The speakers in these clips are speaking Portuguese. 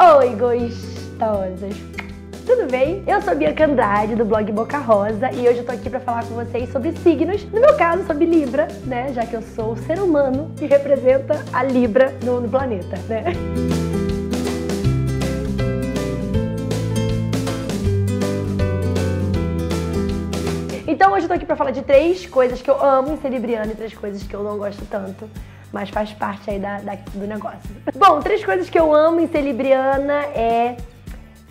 Oi, gostosas! Tudo bem? Eu sou Bianca Andrade, do blog Boca Rosa, e hoje eu tô aqui pra falar com vocês sobre signos, no meu caso, sobre Libra, né? Já que eu sou o ser humano que representa a Libra no, no planeta, né? Então hoje eu tô aqui pra falar de três coisas que eu amo em ser libriana e três coisas que eu não gosto tanto mas faz parte aí da, da, do negócio. Bom, três coisas que eu amo em ser libriana é,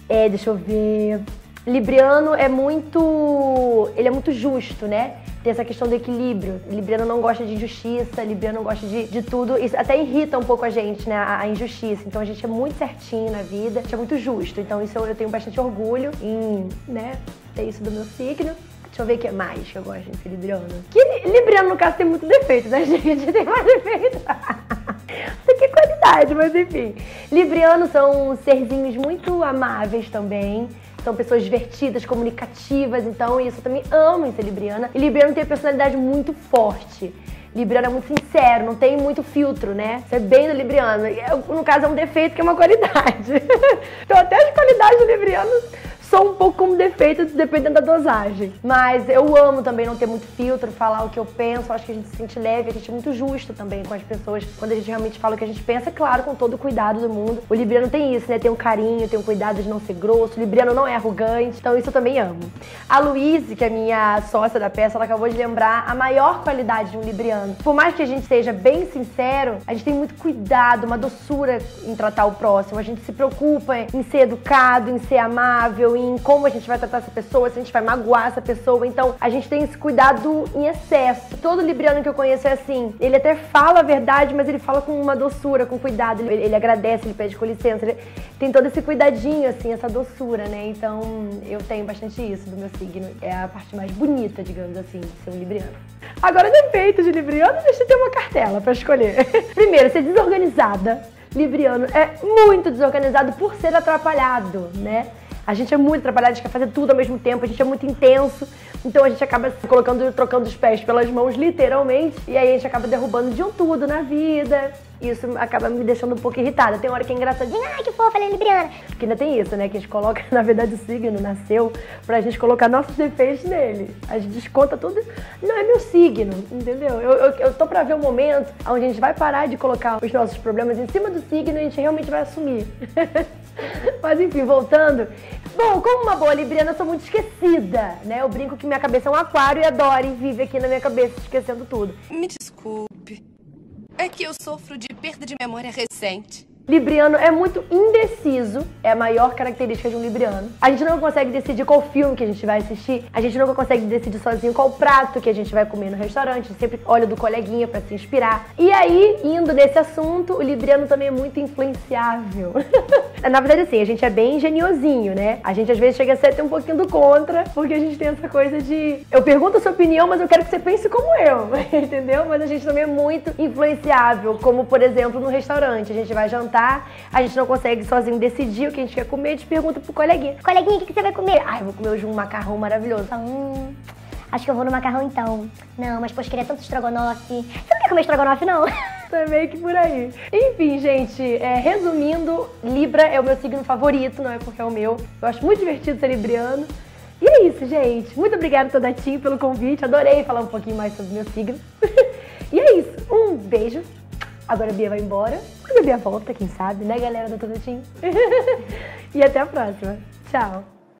é, deixa eu ver, libriano é muito, ele é muito justo, né? Tem essa questão do equilíbrio. Libriano não gosta de injustiça, Libriano gosta de, de tudo. Isso até irrita um pouco a gente, né? A, a, injustiça. Então a gente é muito certinho na vida, a gente é muito justo. Então isso eu, eu tenho bastante orgulho em, né, ter isso do meu signo. Deixa eu ver o que mais que eu gosto de ser libriano. Que libriano, no caso, tem muito defeito, né, gente? Tem mais defeito. Aqui é qualidade, mas enfim. Librianos são serzinhos muito amáveis também. São pessoas divertidas, comunicativas, então isso eu também amo em ser libriana. E libriano tem a personalidade muito forte. Libriano é muito sincero, não tem muito filtro, né? Isso é bem do Libriano. No caso, é um defeito que é uma qualidade. então, até as qualidades do Libriano só um pouco como defeito, dependendo da dosagem. Mas eu amo também não ter muito filtro, falar o que eu penso. Acho que a gente se sente leve, a gente é muito justo também com as pessoas. Quando a gente realmente fala o que a gente pensa, é claro, com todo o cuidado do mundo. O Libriano tem isso, né? Tem um carinho, tem um cuidado de não ser grosso. O Libriano não é arrogante. Então isso eu também amo. A Luíse, que é minha sócia da peça, ela acabou de lembrar a maior qualidade de um Libriano. Por mais que a gente seja bem sincero, a gente tem muito cuidado, uma doçura em tratar o próximo. A gente se preocupa em ser educado, em ser amável, em como a gente vai tratar essa pessoa, se a gente vai magoar essa pessoa. Então, a gente tem esse cuidado em excesso. Todo libriano que eu conheço é assim. Ele até fala a verdade, mas ele fala com uma doçura, com cuidado. Ele, ele agradece, ele pede com licença. Ele tem todo esse cuidadinho, assim, essa doçura, né? Então, eu tenho bastante isso do meu signo. É a parte mais bonita, digamos assim, de ser um libriano. Agora, defeito de libriano, deixa eu ter uma cartela para escolher. Primeiro, ser desorganizada. Libriano é muito desorganizado por ser atrapalhado, né? A gente é muito trabalhado, a gente quer fazer tudo ao mesmo tempo, a gente é muito intenso. Então a gente acaba colocando, trocando os pés pelas mãos, literalmente. E aí a gente acaba derrubando de um tudo na vida. Isso acaba me deixando um pouco irritada. Tem hora que é engraçadinha, ai que fofa, ela é libriana. Porque ainda tem isso, né? Que a gente coloca, na verdade, o signo nasceu pra gente colocar nossos defeitos nele. A gente desconta tudo. Não, é meu signo, entendeu? Eu, eu, eu tô pra ver um momento onde a gente vai parar de colocar os nossos problemas em cima do signo e a gente realmente vai assumir. Mas enfim, voltando. Bom, como uma boa libriana, eu sou muito esquecida, né? Eu brinco que minha cabeça é um aquário e a Dory vive aqui na minha cabeça esquecendo tudo. Me desculpe. É que eu sofro de perda de memória recente. Libriano é muito indeciso, é a maior característica de um libriano. A gente não consegue decidir qual filme que a gente vai assistir, a gente não consegue decidir sozinho qual prato que a gente vai comer no restaurante, a gente sempre olha do coleguinha para se inspirar. E aí, indo nesse assunto, o libriano também é muito influenciável. Na verdade, assim, a gente é bem geniosinho, né? A gente às vezes chega a ser até um pouquinho do contra, porque a gente tem essa coisa de eu pergunto a sua opinião, mas eu quero que você pense como eu, entendeu? Mas a gente também é muito influenciável, como por exemplo no restaurante, a gente vai jantar a gente não consegue sozinho decidir o que a gente quer comer, a gente pergunta pro coleguinha: Coleguinha, o que, você vai comer? Ai, vou comer hoje um macarrão maravilhoso. Hum, acho que eu vou no macarrão então. Não, mas poxa, queria tanto estrogonofe. Você não quer comer estrogonofe, não? é meio que por aí. Enfim, gente, é, resumindo, Libra é o meu signo favorito, não é porque é o meu. Eu acho muito divertido ser libriano. E é isso, gente. Muito obrigada, toda Tim, pelo convite. Adorei falar um pouquinho mais sobre o meu signo. e é isso. Um beijo. Agora a Bia vai embora. Quando a Bia volta, quem sabe, né, galera da Toda Team? e até a próxima. Tchau.